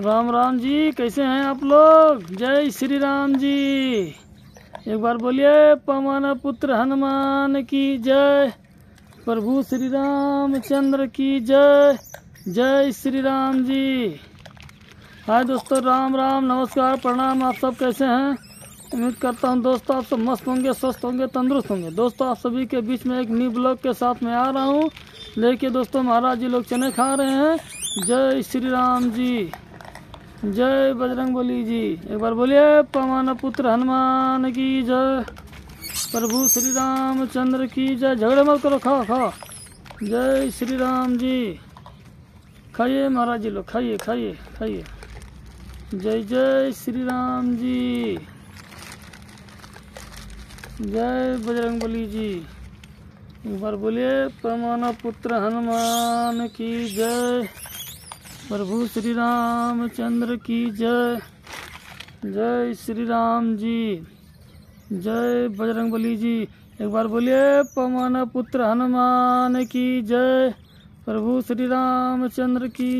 राम राम जी, कैसे हैं आप लोग? जय श्री राम जी। एक बार बोलिए, पवन पुत्र हनुमान की जय। प्रभु श्री राम चंद्र की जय। जय श्री राम जी। हाय दोस्तों, राम राम, नमस्कार, प्रणाम, आप सब कैसे हैं? उम्मीद करता हूँ दोस्तों आप सब मस्त होंगे, स्वस्थ होंगे, तंदुरुस्त होंगे। दोस्तों, आप सभी के बीच में एक न्यू ब्लॉग के साथ में आ रहा हूँ। देखिए दोस्तों, महाराज जी लोग चने खा रहे हैं। जय श्री राम जी। जय बजरंग बली जी। एक बार बोलिए, पवन पुत्र हनुमान की जय। प्रभु श्री रामचंद्र की जय। झगड़े मत करो, खाओ खाओ। जय श्री राम जी। खाइए महाराज जी लोग, खाइए खाइए खाइए। जय जय श्री राम जी। जय बजरंग बली जी। एक बार बोलिए, पवन पुत्र हनुमान की जय। प्रभु श्री रामचंद्र की जय। जय श्री राम जी। जय बजरंगबली जी। एक बार बोलिए, पवन पुत्र हनुमान की जय। प्रभु श्री रामचंद्र की